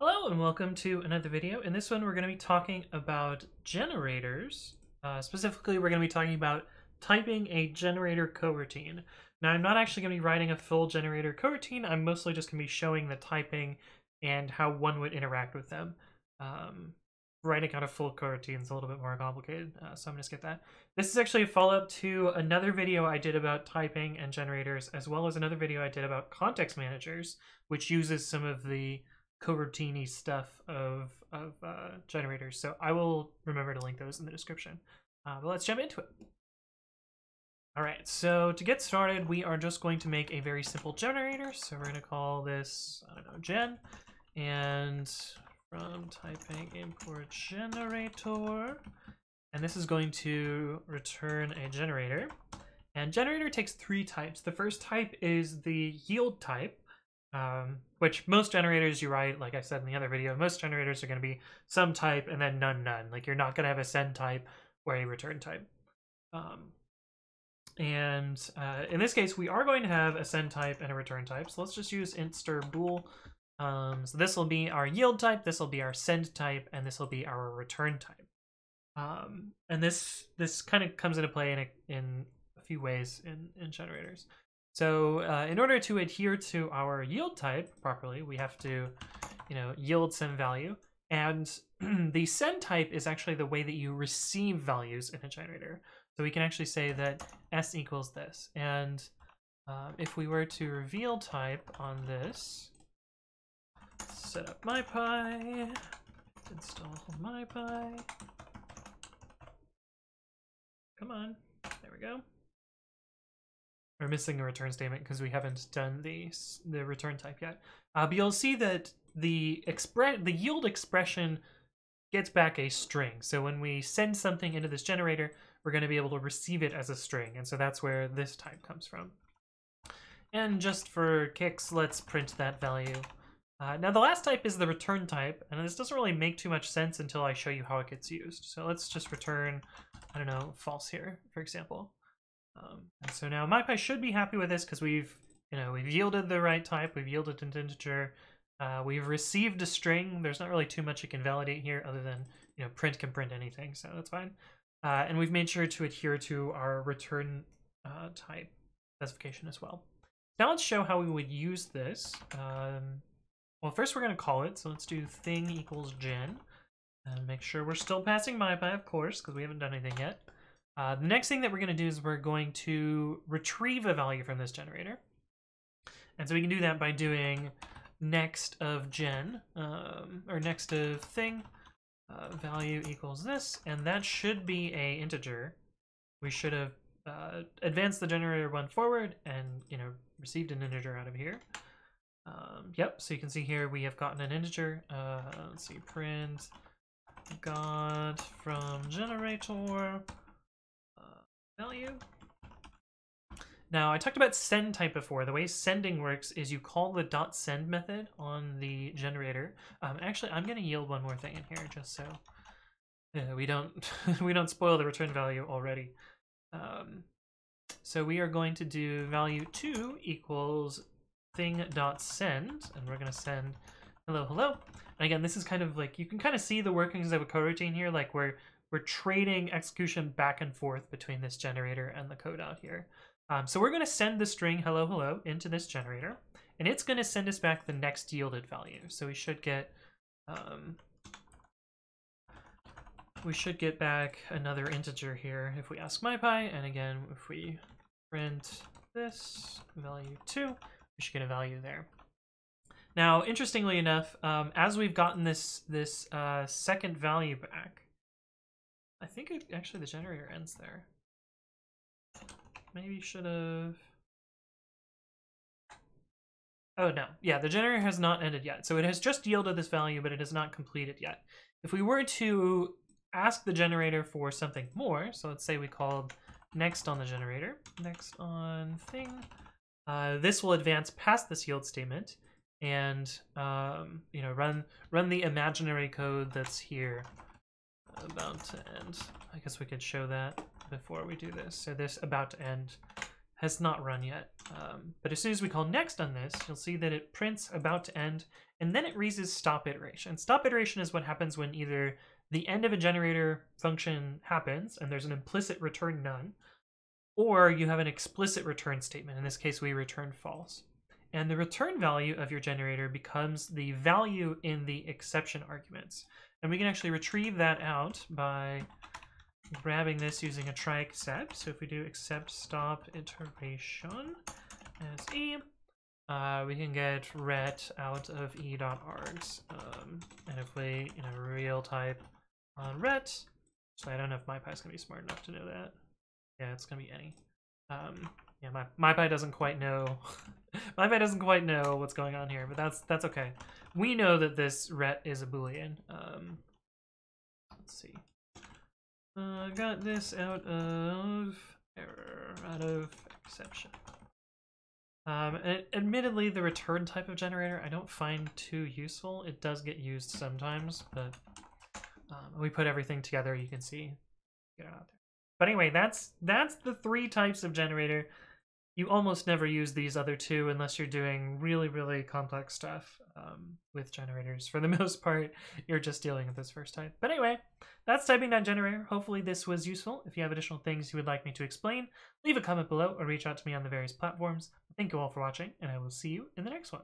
Hello and welcome to another video. In this one, we're going to be talking about generators. Uh, specifically, we're going to be talking about typing a generator coroutine. Now, I'm not actually going to be writing a full generator coroutine. I'm mostly just going to be showing the typing and how one would interact with them. Um, writing out a full coroutine is a little bit more complicated, uh, so I'm going to skip that. This is actually a follow-up to another video I did about typing and generators, as well as another video I did about context managers, which uses some of the coroutine stuff of, of uh, generators. So I will remember to link those in the description. Uh, but let's jump into it. All right, so to get started, we are just going to make a very simple generator. So we're going to call this, I don't know, gen. And from typing import generator, and this is going to return a generator. And generator takes three types. The first type is the yield type, um, which most generators you write, like I said in the other video, most generators are going to be some type and then none, none. Like you're not going to have a send type or a return type. Um, and uh, in this case, we are going to have a send type and a return type. So let's just use int stir bool. Um, so this will be our yield type, this will be our send type, and this will be our return type. Um, and this this kind of comes into play in a, in a few ways in, in generators. So uh, in order to adhere to our yield type properly, we have to, you know, yield some value. And the send type is actually the way that you receive values in a generator. So we can actually say that s equals this. And uh, if we were to reveal type on this, set up MyPy, install MyPy. Come on, there we go. We're missing a return statement because we haven't done the the return type yet. Uh, but you'll see that the express the yield expression gets back a string. So when we send something into this generator, we're going to be able to receive it as a string, and so that's where this type comes from. And just for kicks, let's print that value. Uh, now the last type is the return type, and this doesn't really make too much sense until I show you how it gets used. So let's just return, I don't know, false here, for example. Um, and so now MyPy should be happy with this because we've, you know, we've yielded the right type, we've yielded an integer, uh, we've received a string. There's not really too much it can validate here other than, you know, print can print anything, so that's fine. Uh, and we've made sure to adhere to our return uh, type specification as well. Now let's show how we would use this. Um, well, first we're going to call it, so let's do thing equals gen. And make sure we're still passing MyPy, of course, because we haven't done anything yet. Uh, the next thing that we're going to do is we're going to retrieve a value from this generator. And so we can do that by doing next of gen, um, or next of thing, uh, value equals this, and that should be a integer. We should have uh, advanced the generator one forward and, you know, received an integer out of here. Um, yep, so you can see here we have gotten an integer. Uh, let's see, print got from generator value. Now, I talked about send type before. The way sending works is you call the dot send method on the generator. Um, actually, I'm going to yield one more thing in here just so uh, we don't we don't spoil the return value already. Um, so we are going to do value 2 equals thing dot send, and we're going to send hello, hello. And again, this is kind of like, you can kind of see the workings of a coroutine here, like where we're trading execution back and forth between this generator and the code out here. Um, so we're going to send the string hello hello into this generator, and it's going to send us back the next yielded value. So we should get um, we should get back another integer here if we ask MyPy, and again if we print this value 2, we should get a value there. Now, interestingly enough, um, as we've gotten this this uh, second value back, I think it, actually the generator ends there. Maybe should have... Oh no, yeah, the generator has not ended yet. So it has just yielded this value, but it has not completed yet. If we were to ask the generator for something more, so let's say we called next on the generator, next on thing, uh, this will advance past this yield statement and um, you know run run the imaginary code that's here about to end. I guess we could show that before we do this. So this about to end has not run yet. Um, but as soon as we call next on this, you'll see that it prints about to end, and then it raises stop iteration. And Stop iteration is what happens when either the end of a generator function happens and there's an implicit return none, or you have an explicit return statement. In this case, we return false. And the return value of your generator becomes the value in the exception arguments. And we can actually retrieve that out by grabbing this using a try except. So if we do accept stop iteration as e, uh, we can get ret out of e.args. Um, and if we, you know, real type on ret, so I don't know if MyPy is going to be smart enough to know that. Yeah, it's going to be any. Um, yeah, my MyPy doesn't quite know. MyPy doesn't quite know what's going on here, but that's that's okay. We know that this ret is a boolean. Um, let's see. Uh, got this out of error, out of exception. Um, admittedly, the return type of generator I don't find too useful. It does get used sometimes, but um, we put everything together. You can see, get out there. But anyway, that's that's the three types of generator. You almost never use these other two unless you're doing really, really complex stuff um, with generators. For the most part, you're just dealing with this first type. But anyway, that's typing.generator. Hopefully this was useful. If you have additional things you would like me to explain, leave a comment below or reach out to me on the various platforms. Thank you all for watching, and I will see you in the next one.